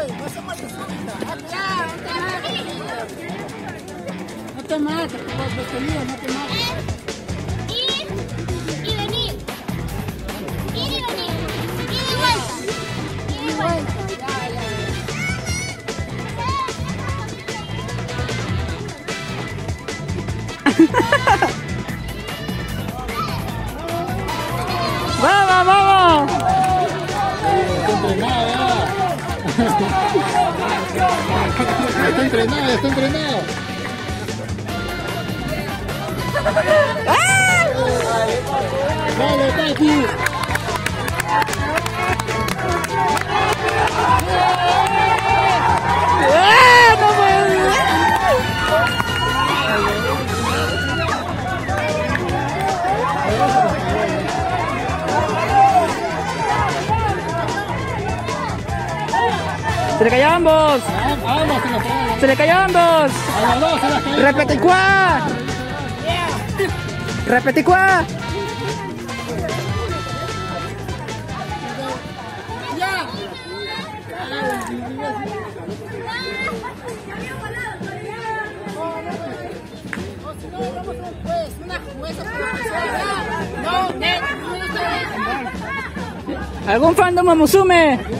No te mates, no te mates. Ir y venir. Está entrenado. Está entrenado, está entrenado. Dale, papi. ¡Se le a ambos! Se la pegamos. ¡Se le cayó a ambos! A los. ¿Algún fandom a Musume?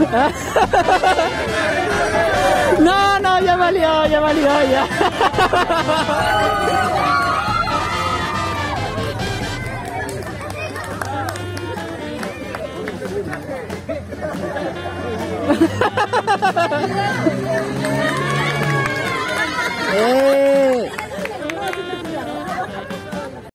No, no, ya valió, ya valió, ya.